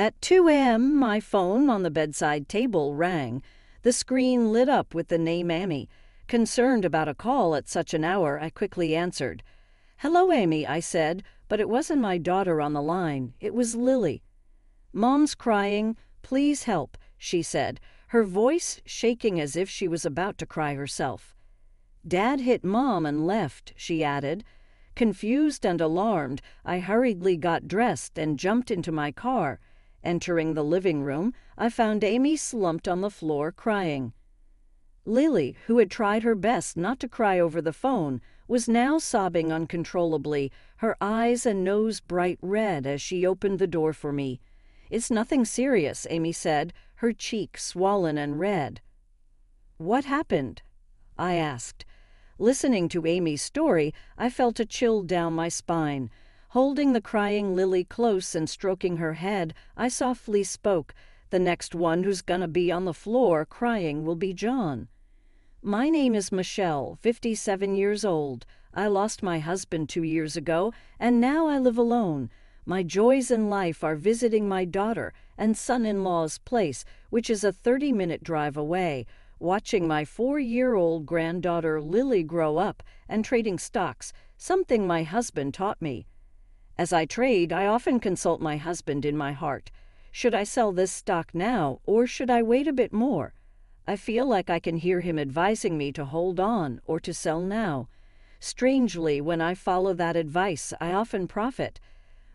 At 2 a.m., my phone on the bedside table rang. The screen lit up with the name Amy. Concerned about a call at such an hour, I quickly answered. Hello, Amy, I said, but it wasn't my daughter on the line. It was Lily. Mom's crying. Please help, she said, her voice shaking as if she was about to cry herself. Dad hit Mom and left, she added. Confused and alarmed, I hurriedly got dressed and jumped into my car. Entering the living room, I found Amy slumped on the floor crying. Lily, who had tried her best not to cry over the phone, was now sobbing uncontrollably, her eyes and nose bright red as she opened the door for me. It's nothing serious, Amy said, her cheek swollen and red. What happened? I asked. Listening to Amy's story, I felt a chill down my spine. Holding the crying Lily close and stroking her head, I softly spoke. The next one who's gonna be on the floor crying will be John. My name is Michelle, 57 years old. I lost my husband two years ago, and now I live alone. My joys in life are visiting my daughter and son in law's place, which is a 30 minute drive away, watching my four year old granddaughter Lily grow up, and trading stocks, something my husband taught me. As I trade, I often consult my husband in my heart. Should I sell this stock now, or should I wait a bit more? I feel like I can hear him advising me to hold on or to sell now. Strangely, when I follow that advice, I often profit.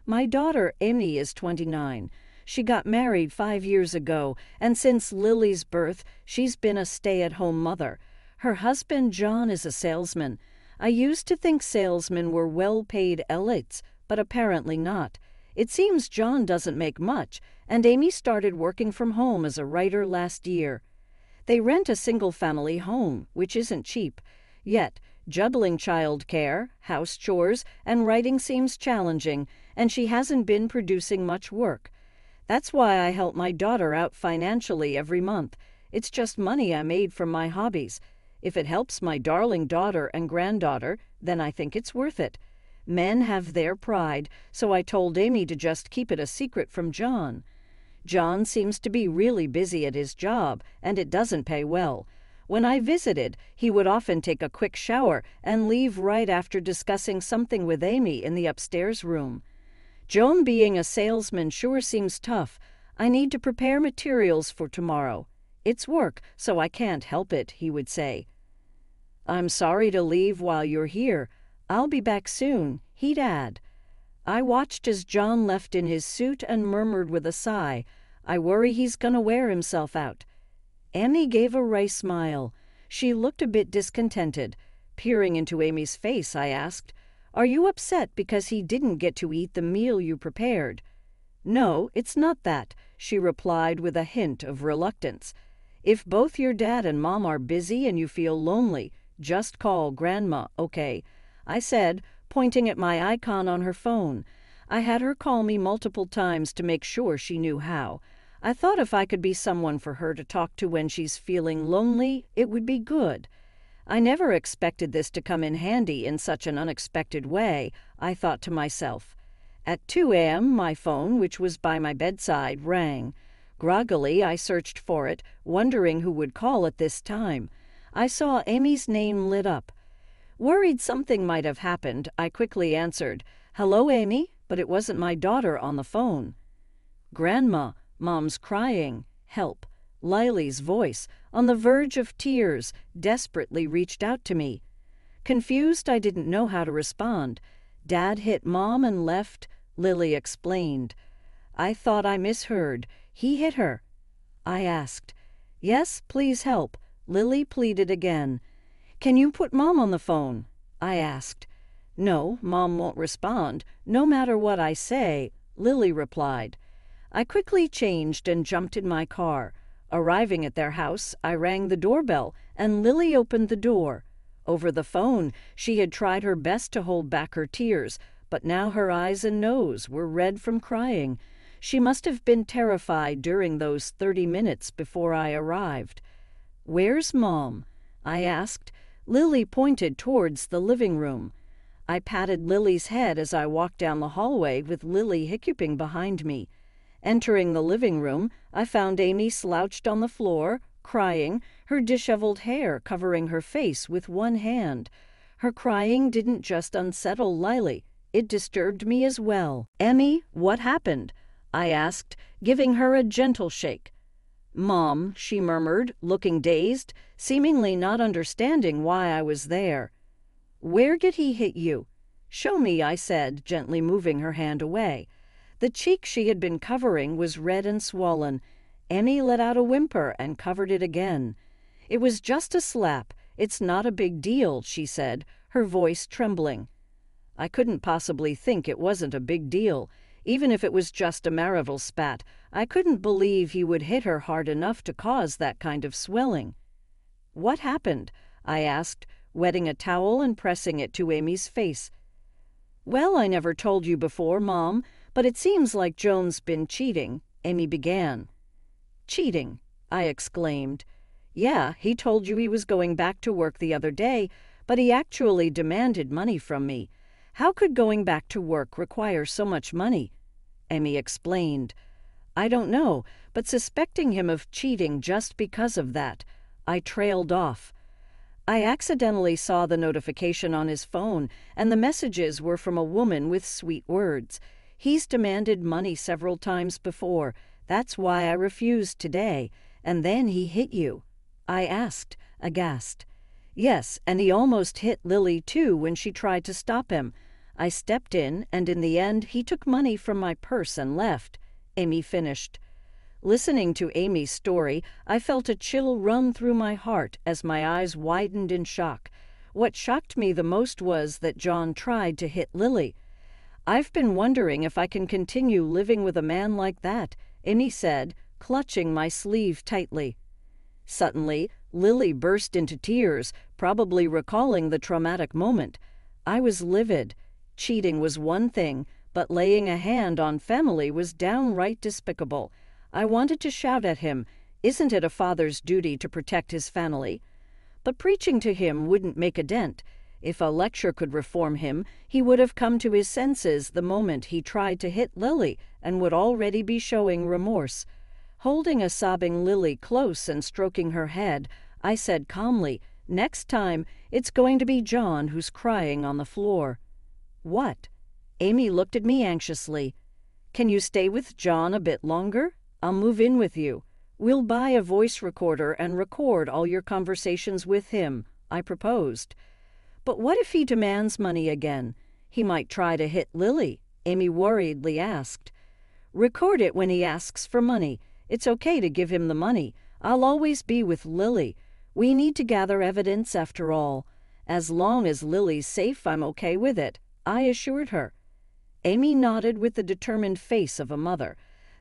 My daughter, Amy, is 29. She got married five years ago, and since Lily's birth, she's been a stay at home mother. Her husband, John, is a salesman. I used to think salesmen were well paid elites but apparently not. It seems John doesn't make much, and Amy started working from home as a writer last year. They rent a single family home, which isn't cheap. Yet, juggling child care, house chores, and writing seems challenging, and she hasn't been producing much work. That's why I help my daughter out financially every month. It's just money I made from my hobbies. If it helps my darling daughter and granddaughter, then I think it's worth it. Men have their pride, so I told Amy to just keep it a secret from John. John seems to be really busy at his job, and it doesn't pay well. When I visited, he would often take a quick shower and leave right after discussing something with Amy in the upstairs room. John being a salesman sure seems tough. I need to prepare materials for tomorrow. It's work, so I can't help it, he would say. I'm sorry to leave while you're here. I'll be back soon, he'd add. I watched as John left in his suit and murmured with a sigh, I worry he's gonna wear himself out. Amy gave a wry smile. She looked a bit discontented. Peering into Amy's face, I asked, Are you upset because he didn't get to eat the meal you prepared? No, it's not that, she replied with a hint of reluctance. If both your dad and mom are busy and you feel lonely, just call Grandma, okay? I said, pointing at my icon on her phone. I had her call me multiple times to make sure she knew how. I thought if I could be someone for her to talk to when she's feeling lonely, it would be good. I never expected this to come in handy in such an unexpected way, I thought to myself. At 2 a.m., my phone, which was by my bedside, rang. Groggily, I searched for it, wondering who would call at this time. I saw Amy's name lit up. Worried something might have happened, I quickly answered, Hello, Amy, but it wasn't my daughter on the phone. Grandma, Mom's crying, help. Lily's voice, on the verge of tears, desperately reached out to me. Confused, I didn't know how to respond. Dad hit Mom and left, Lily explained. I thought I misheard. He hit her. I asked. Yes, please help. Lily pleaded again. Can you put Mom on the phone? I asked. No, Mom won't respond, no matter what I say, Lily replied. I quickly changed and jumped in my car. Arriving at their house, I rang the doorbell, and Lily opened the door. Over the phone, she had tried her best to hold back her tears, but now her eyes and nose were red from crying. She must have been terrified during those 30 minutes before I arrived. Where's Mom? I asked, Lily pointed towards the living room. I patted Lily's head as I walked down the hallway with Lily hiccuping behind me. Entering the living room, I found Amy slouched on the floor, crying, her disheveled hair covering her face with one hand. Her crying didn't just unsettle Lily, it disturbed me as well. Amy, what happened? I asked, giving her a gentle shake. Mom, she murmured, looking dazed, seemingly not understanding why I was there. Where did he hit you? Show me, I said, gently moving her hand away. The cheek she had been covering was red and swollen. Amy let out a whimper and covered it again. It was just a slap. It's not a big deal, she said, her voice trembling. I couldn't possibly think it wasn't a big deal. Even if it was just a marital spat, I couldn't believe he would hit her hard enough to cause that kind of swelling. What happened? I asked, wetting a towel and pressing it to Amy's face. Well, I never told you before, Mom, but it seems like John's been cheating, Amy began. Cheating, I exclaimed. Yeah, he told you he was going back to work the other day, but he actually demanded money from me. How could going back to work require so much money? Amy explained. I don't know, but suspecting him of cheating just because of that, I trailed off. I accidentally saw the notification on his phone, and the messages were from a woman with sweet words. He's demanded money several times before. That's why I refused today. And then he hit you. I asked, aghast. Yes, and he almost hit Lily too when she tried to stop him. I stepped in, and in the end, he took money from my purse and left. Amy finished. Listening to Amy's story, I felt a chill run through my heart as my eyes widened in shock. What shocked me the most was that John tried to hit Lily. I've been wondering if I can continue living with a man like that, Amy said, clutching my sleeve tightly. Suddenly, Lily burst into tears, probably recalling the traumatic moment. I was livid. Cheating was one thing, but laying a hand on family was downright despicable. I wanted to shout at him, Isn't it a father's duty to protect his family? But preaching to him wouldn't make a dent. If a lecture could reform him, he would have come to his senses the moment he tried to hit Lily and would already be showing remorse. Holding a sobbing Lily close and stroking her head, I said calmly, Next time, it's going to be John who's crying on the floor. What? Amy looked at me anxiously. Can you stay with John a bit longer? I'll move in with you. We'll buy a voice recorder and record all your conversations with him, I proposed. But what if he demands money again? He might try to hit Lily, Amy worriedly asked. Record it when he asks for money. It's okay to give him the money. I'll always be with Lily. We need to gather evidence after all. As long as Lily's safe, I'm okay with it. I assured her. Amy nodded with the determined face of a mother.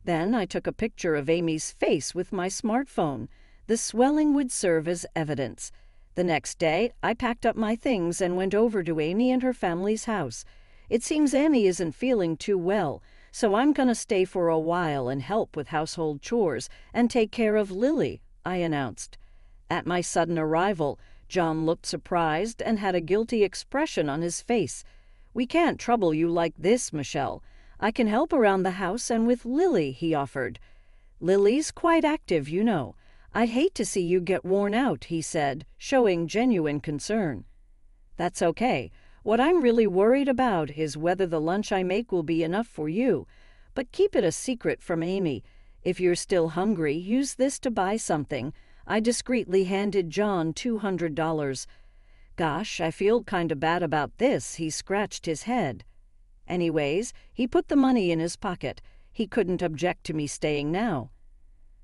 Then I took a picture of Amy's face with my smartphone. The swelling would serve as evidence. The next day, I packed up my things and went over to Amy and her family's house. It seems Amy isn't feeling too well, so I'm going to stay for a while and help with household chores and take care of Lily, I announced. At my sudden arrival, John looked surprised and had a guilty expression on his face. We can't trouble you like this, Michelle. I can help around the house and with Lily, he offered. Lily's quite active, you know. I'd hate to see you get worn out, he said, showing genuine concern. That's okay. What I'm really worried about is whether the lunch I make will be enough for you. But keep it a secret from Amy. If you're still hungry, use this to buy something. I discreetly handed John $200. Gosh, I feel kind of bad about this. He scratched his head. Anyways, he put the money in his pocket. He couldn't object to me staying now.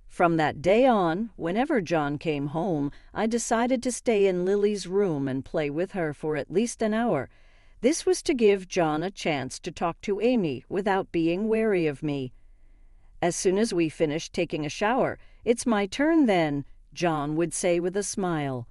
From that day on, whenever John came home, I decided to stay in Lily's room and play with her for at least an hour. This was to give John a chance to talk to Amy without being wary of me. As soon as we finished taking a shower, it's my turn then, John would say with a smile.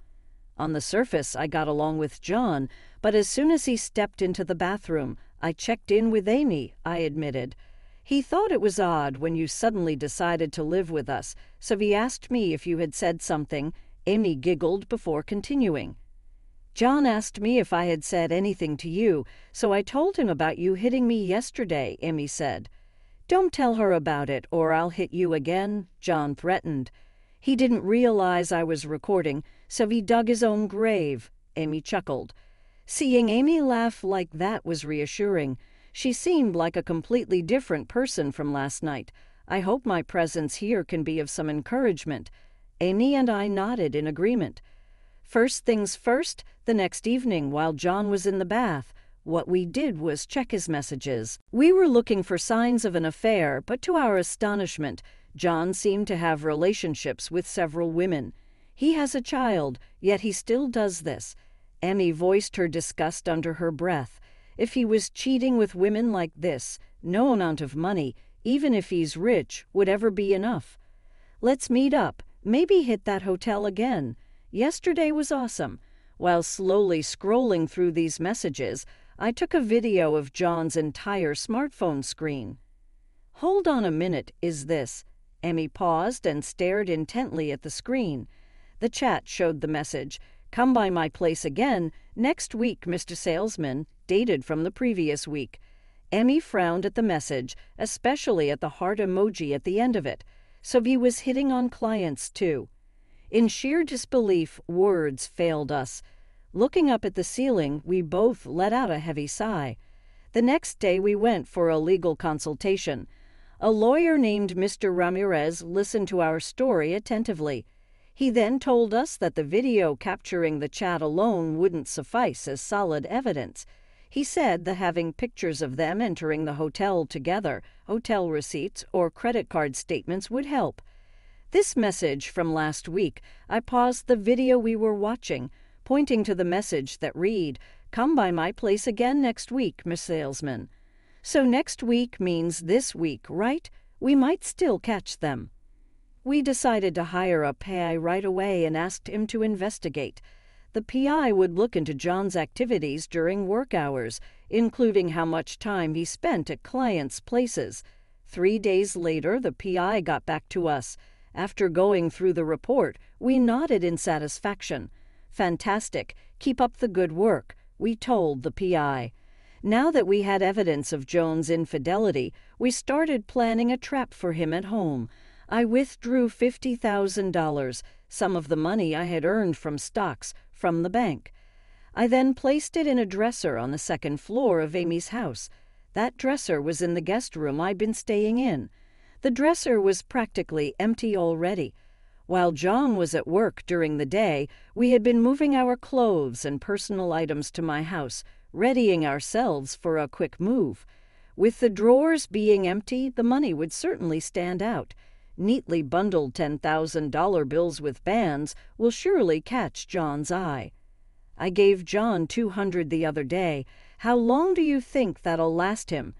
On the surface, I got along with John, but as soon as he stepped into the bathroom, I checked in with Amy, I admitted. He thought it was odd when you suddenly decided to live with us, so he asked me if you had said something. Amy giggled before continuing. John asked me if I had said anything to you, so I told him about you hitting me yesterday, Amy said. Don't tell her about it, or I'll hit you again, John threatened. He didn't realize I was recording, so he dug his own grave, Amy chuckled. Seeing Amy laugh like that was reassuring. She seemed like a completely different person from last night. I hope my presence here can be of some encouragement. Amy and I nodded in agreement. First things first, the next evening, while John was in the bath, what we did was check his messages. We were looking for signs of an affair, but to our astonishment, John seemed to have relationships with several women. He has a child, yet he still does this. Amy voiced her disgust under her breath. If he was cheating with women like this, no amount of money, even if he's rich, would ever be enough. Let's meet up, maybe hit that hotel again. Yesterday was awesome. While slowly scrolling through these messages, I took a video of John's entire smartphone screen. Hold on a minute, is this? Amy paused and stared intently at the screen. The chat showed the message Come by my place again next week, Mr. Salesman, dated from the previous week. Amy frowned at the message, especially at the heart emoji at the end of it. So he was hitting on clients, too. In sheer disbelief, words failed us. Looking up at the ceiling, we both let out a heavy sigh. The next day, we went for a legal consultation. A lawyer named Mr. Ramirez listened to our story attentively. He then told us that the video capturing the chat alone wouldn't suffice as solid evidence. He said the having pictures of them entering the hotel together, hotel receipts, or credit card statements would help. This message from last week, I paused the video we were watching pointing to the message that read, Come by my place again next week, Miss Salesman. So next week means this week, right? We might still catch them. We decided to hire a PI right away and asked him to investigate. The PI would look into John's activities during work hours, including how much time he spent at clients' places. Three days later, the PI got back to us. After going through the report, we nodded in satisfaction. Fantastic. Keep up the good work, we told the PI. Now that we had evidence of John's infidelity, we started planning a trap for him at home. I withdrew $50,000, some of the money I had earned from stocks, from the bank. I then placed it in a dresser on the second floor of Amy's house. That dresser was in the guest room I'd been staying in. The dresser was practically empty already. While John was at work during the day, we had been moving our clothes and personal items to my house, readying ourselves for a quick move. With the drawers being empty, the money would certainly stand out. Neatly bundled $10,000 bills with bands will surely catch John's eye. I gave John 200 the other day. How long do you think that'll last him?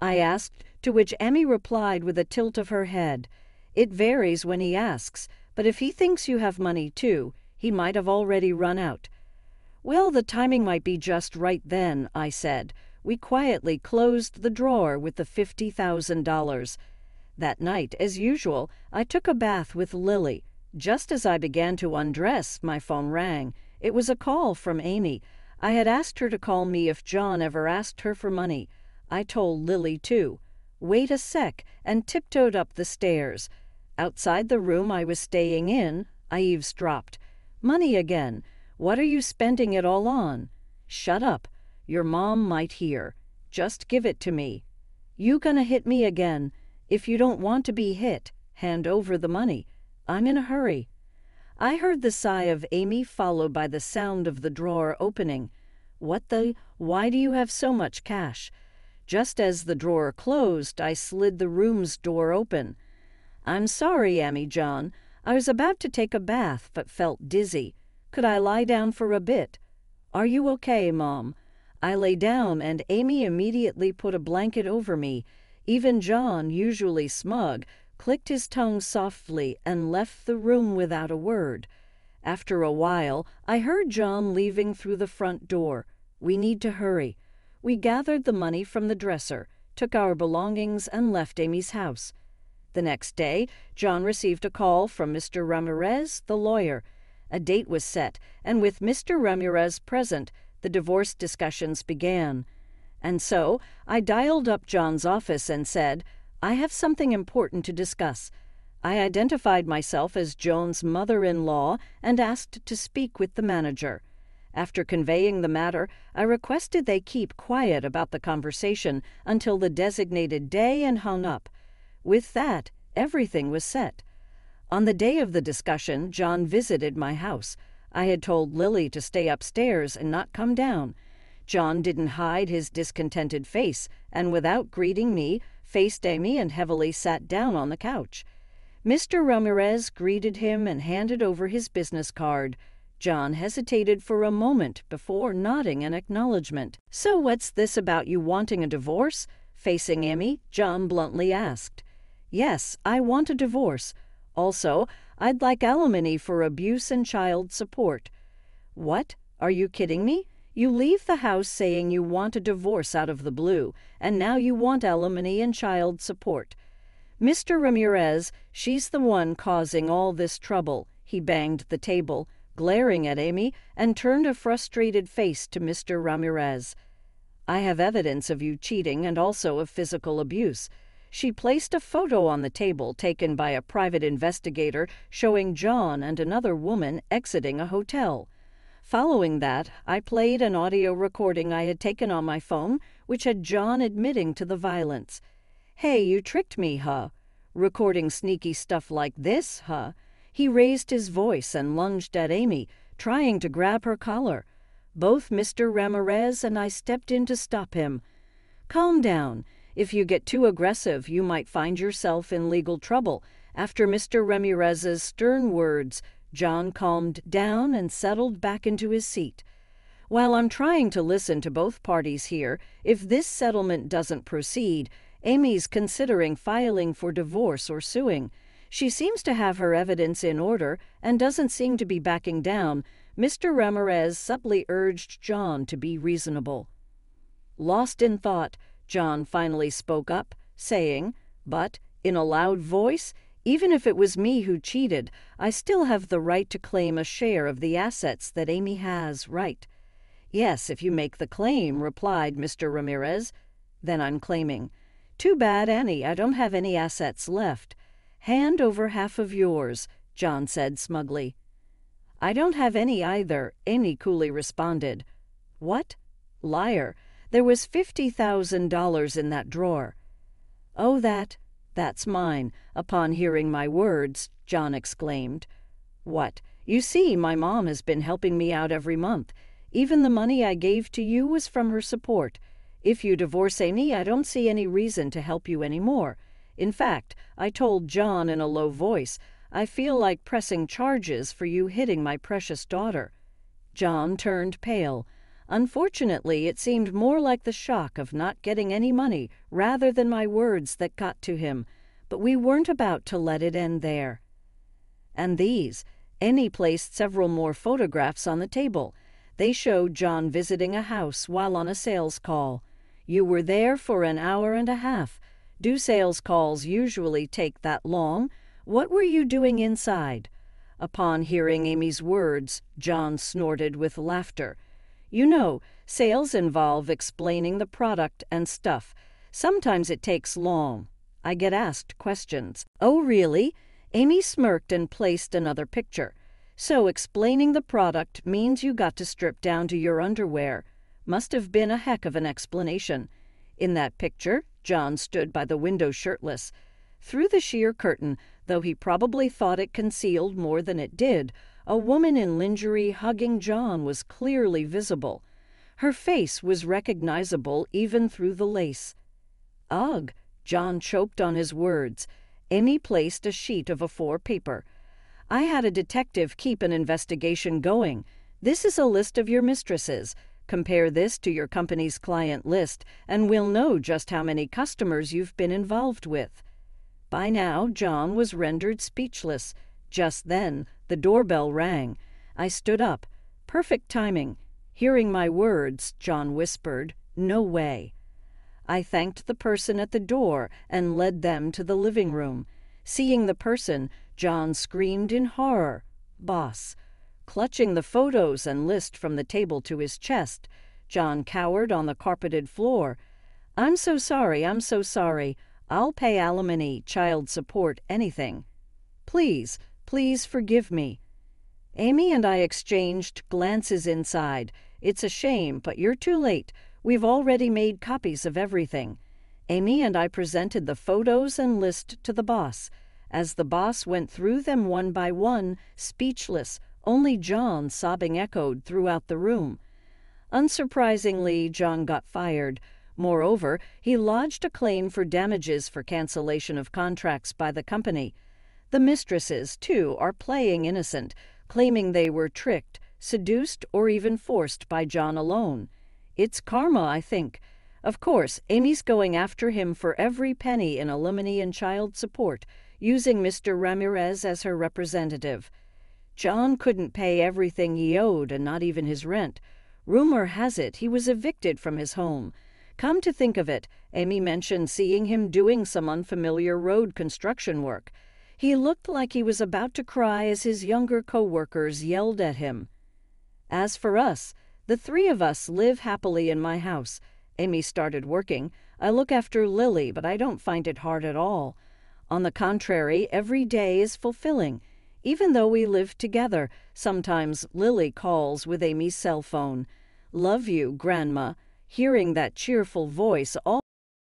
I asked, to which Amy replied with a tilt of her head. It varies when he asks. But if he thinks you have money too, he might have already run out. Well, the timing might be just right then, I said. We quietly closed the drawer with the $50,000. That night, as usual, I took a bath with Lily. Just as I began to undress, my phone rang. It was a call from Amy. I had asked her to call me if John ever asked her for money. I told Lily, too. Wait a sec, and tiptoed up the stairs. Outside the room I was staying in, I eavesdropped. Money again. What are you spending it all on? Shut up. Your mom might hear. Just give it to me. You gonna hit me again. If you don't want to be hit, hand over the money. I'm in a hurry. I heard the sigh of Amy followed by the sound of the drawer opening. What the? Why do you have so much cash? Just as the drawer closed, I slid the room's door open. I'm sorry, Amy John. I was about to take a bath, but felt dizzy. Could I lie down for a bit? Are you okay, Mom? I lay down, and Amy immediately put a blanket over me. Even John, usually smug, clicked his tongue softly and left the room without a word. After a while, I heard John leaving through the front door. We need to hurry. We gathered the money from the dresser, took our belongings, and left Amy's house. The next day, John received a call from Mr. Ramirez, the lawyer. A date was set, and with Mr. Ramirez present, the divorce discussions began. And so I dialed up John's office and said, I have something important to discuss. I identified myself as John's mother in law and asked to speak with the manager. After conveying the matter, I requested they keep quiet about the conversation until the designated day and hung up. With that, everything was set. On the day of the discussion, John visited my house. I had told Lily to stay upstairs and not come down. John didn't hide his discontented face, and without greeting me, faced Amy and heavily sat down on the couch. Mr. Ramirez greeted him and handed over his business card. John hesitated for a moment before nodding an acknowledgement. So what's this about you wanting a divorce? Facing Amy, John bluntly asked. Yes, I want a divorce. Also, I'd like alimony for abuse and child support. What? Are you kidding me? You leave the house saying you want a divorce out of the blue, and now you want alimony and child support. Mr. Ramirez, she's the one causing all this trouble. He banged the table, glaring at Amy, and turned a frustrated face to Mr. Ramirez. I have evidence of you cheating and also of physical abuse. She placed a photo on the table taken by a private investigator showing John and another woman exiting a hotel. Following that, I played an audio recording I had taken on my phone, which had John admitting to the violence. Hey, you tricked me, huh? Recording sneaky stuff like this, huh? He raised his voice and lunged at Amy, trying to grab her collar. Both Mr. Ramirez and I stepped in to stop him. Calm down. If you get too aggressive, you might find yourself in legal trouble. After Mr. Ramirez's stern words, John calmed down and settled back into his seat. While I'm trying to listen to both parties here, if this settlement doesn't proceed, Amy's considering filing for divorce or suing. She seems to have her evidence in order and doesn't seem to be backing down. Mr. Ramirez subtly urged John to be reasonable. Lost in thought, John finally spoke up, saying, but in a loud voice, even if it was me who cheated, I still have the right to claim a share of the assets that Amy has, right? Yes, if you make the claim, replied Mr. Ramirez. Then I'm claiming. Too bad, Amy, I don't have any assets left. Hand over half of yours, John said smugly. I don't have any either, Amy coolly responded. What? Liar. There was fifty thousand dollars in that drawer. Oh, that, that's mine, upon hearing my words, John exclaimed. What? You see, my mom has been helping me out every month. Even the money I gave to you was from her support. If you divorce Amy, I don't see any reason to help you any more. In fact, I told John in a low voice, I feel like pressing charges for you hitting my precious daughter. John turned pale. Unfortunately, it seemed more like the shock of not getting any money rather than my words that got to him, but we weren't about to let it end there. And these, Amy placed several more photographs on the table. They showed John visiting a house while on a sales call. You were there for an hour and a half. Do sales calls usually take that long? What were you doing inside? Upon hearing Amy's words, John snorted with laughter. You know, sales involve explaining the product and stuff. Sometimes it takes long. I get asked questions. Oh, really? Amy smirked and placed another picture. So explaining the product means you got to strip down to your underwear. Must have been a heck of an explanation. In that picture, John stood by the window shirtless. Through the sheer curtain, though he probably thought it concealed more than it did, a woman in lingerie hugging John was clearly visible. Her face was recognizable even through the lace. Ugh! John choked on his words. Amy placed a sheet of A4 paper. I had a detective keep an investigation going. This is a list of your mistresses. Compare this to your company's client list, and we'll know just how many customers you've been involved with. By now, John was rendered speechless. Just then, the doorbell rang. I stood up. Perfect timing. Hearing my words, John whispered, No way. I thanked the person at the door and led them to the living room. Seeing the person, John screamed in horror. Boss. Clutching the photos and list from the table to his chest, John cowered on the carpeted floor. I'm so sorry, I'm so sorry. I'll pay alimony, child support, anything. Please, please forgive me. Amy and I exchanged glances inside. It's a shame, but you're too late. We've already made copies of everything. Amy and I presented the photos and list to the boss. As the boss went through them one by one, speechless, only John sobbing echoed throughout the room. Unsurprisingly, John got fired. Moreover, he lodged a claim for damages for cancellation of contracts by the company. The mistresses, too, are playing innocent, claiming they were tricked, seduced, or even forced by John alone. It's karma, I think. Of course, Amy's going after him for every penny in alimony and child support, using Mr. Ramirez as her representative. John couldn't pay everything he owed and not even his rent. Rumor has it he was evicted from his home. Come to think of it, Amy mentioned seeing him doing some unfamiliar road construction work. He looked like he was about to cry as his younger co-workers yelled at him. As for us, the three of us live happily in my house. Amy started working. I look after Lily, but I don't find it hard at all. On the contrary, every day is fulfilling. Even though we live together, sometimes Lily calls with Amy's cell phone. Love you, Grandma. Hearing that cheerful voice all